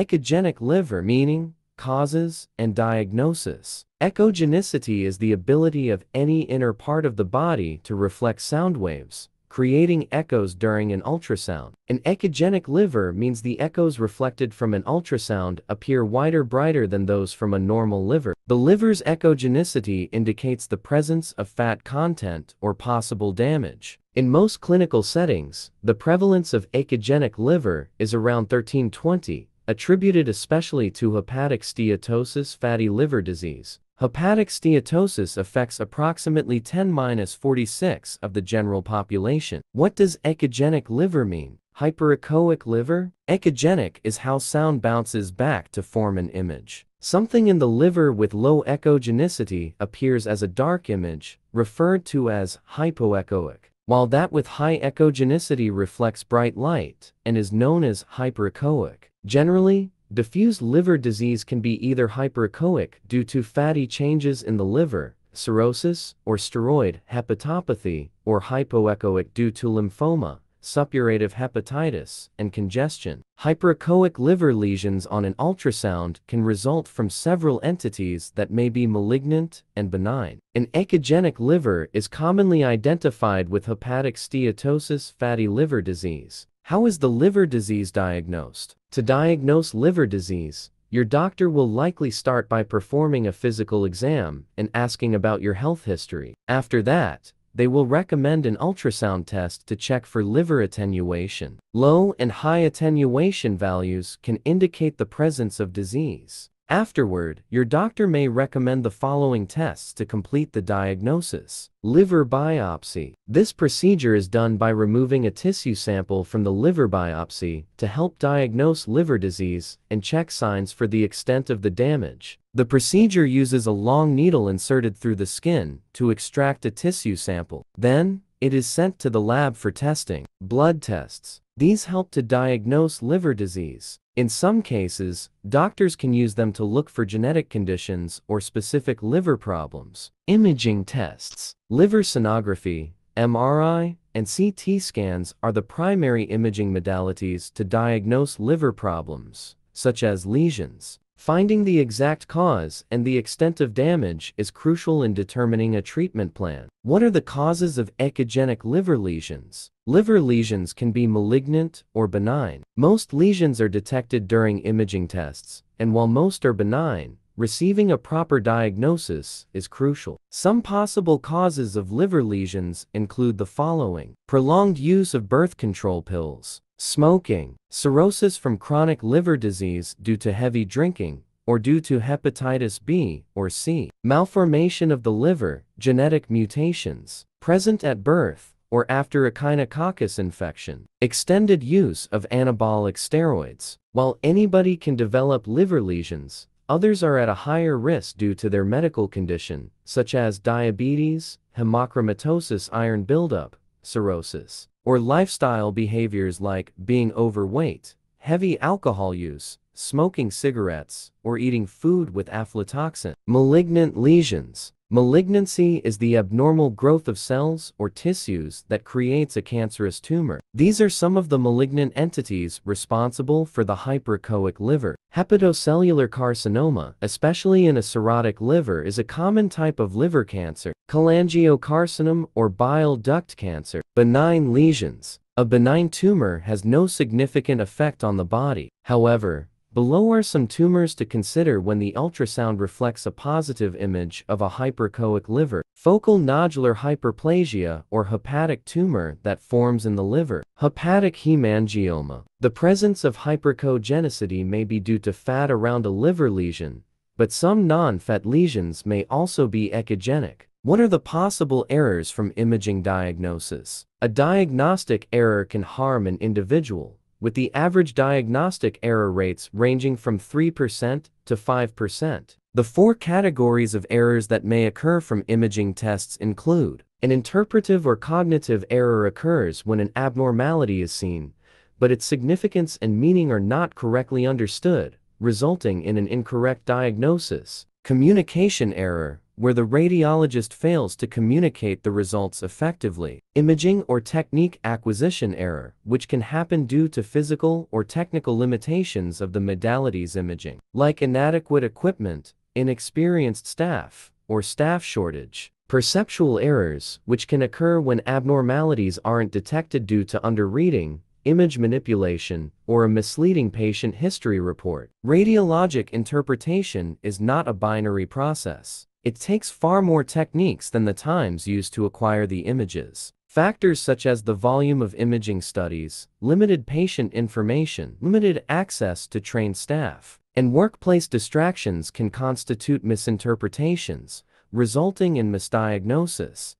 Echogenic liver meaning, causes, and diagnosis. Echogenicity is the ability of any inner part of the body to reflect sound waves, creating echoes during an ultrasound. An echogenic liver means the echoes reflected from an ultrasound appear wider brighter than those from a normal liver. The liver's echogenicity indicates the presence of fat content or possible damage. In most clinical settings, the prevalence of echogenic liver is around 1320, attributed especially to hepatic steatosis fatty liver disease. Hepatic steatosis affects approximately 10-46 of the general population. What does echogenic liver mean? Hyperechoic liver? Echogenic is how sound bounces back to form an image. Something in the liver with low echogenicity appears as a dark image, referred to as hypoechoic, while that with high echogenicity reflects bright light and is known as hyperechoic. Generally, Diffuse liver disease can be either hyperechoic due to fatty changes in the liver, cirrhosis, or steroid hepatopathy, or hypoechoic due to lymphoma, suppurative hepatitis, and congestion. Hyperechoic liver lesions on an ultrasound can result from several entities that may be malignant and benign. An echogenic liver is commonly identified with hepatic steatosis fatty liver disease. How is the liver disease diagnosed? To diagnose liver disease, your doctor will likely start by performing a physical exam and asking about your health history. After that, they will recommend an ultrasound test to check for liver attenuation. Low and high attenuation values can indicate the presence of disease. Afterward, your doctor may recommend the following tests to complete the diagnosis. Liver biopsy. This procedure is done by removing a tissue sample from the liver biopsy to help diagnose liver disease and check signs for the extent of the damage. The procedure uses a long needle inserted through the skin to extract a tissue sample. Then, it is sent to the lab for testing. Blood tests. These help to diagnose liver disease. In some cases, doctors can use them to look for genetic conditions or specific liver problems. Imaging tests. Liver sonography, MRI, and CT scans are the primary imaging modalities to diagnose liver problems, such as lesions. Finding the exact cause and the extent of damage is crucial in determining a treatment plan. What are the causes of echogenic liver lesions? Liver lesions can be malignant or benign. Most lesions are detected during imaging tests, and while most are benign, receiving a proper diagnosis is crucial. Some possible causes of liver lesions include the following. Prolonged use of birth control pills, Smoking, cirrhosis from chronic liver disease due to heavy drinking, or due to hepatitis B or C, malformation of the liver, genetic mutations, present at birth, or after echinococcus infection, extended use of anabolic steroids. While anybody can develop liver lesions, others are at a higher risk due to their medical condition, such as diabetes, hemochromatosis iron buildup, cirrhosis or lifestyle behaviors like being overweight, heavy alcohol use, smoking cigarettes, or eating food with aflatoxin. Malignant lesions. Malignancy is the abnormal growth of cells or tissues that creates a cancerous tumor. These are some of the malignant entities responsible for the hyperechoic liver. Hepatocellular carcinoma, especially in a cirrhotic liver, is a common type of liver cancer. Cholangiocarcinoma or bile duct cancer. Benign lesions. A benign tumor has no significant effect on the body. However, Below are some tumors to consider when the ultrasound reflects a positive image of a hyperechoic liver. Focal nodular hyperplasia or hepatic tumor that forms in the liver. Hepatic hemangioma. The presence of hyperechogenicity may be due to fat around a liver lesion, but some non-fat lesions may also be echogenic. What are the possible errors from imaging diagnosis? A diagnostic error can harm an individual with the average diagnostic error rates ranging from 3% to 5%. The four categories of errors that may occur from imaging tests include an interpretive or cognitive error occurs when an abnormality is seen, but its significance and meaning are not correctly understood, resulting in an incorrect diagnosis. Communication error where the radiologist fails to communicate the results effectively. Imaging or technique acquisition error, which can happen due to physical or technical limitations of the modality's imaging, like inadequate equipment, inexperienced staff, or staff shortage. Perceptual errors, which can occur when abnormalities aren't detected due to underreading, image manipulation, or a misleading patient history report. Radiologic interpretation is not a binary process. It takes far more techniques than the times used to acquire the images. Factors such as the volume of imaging studies, limited patient information, limited access to trained staff, and workplace distractions can constitute misinterpretations, resulting in misdiagnosis.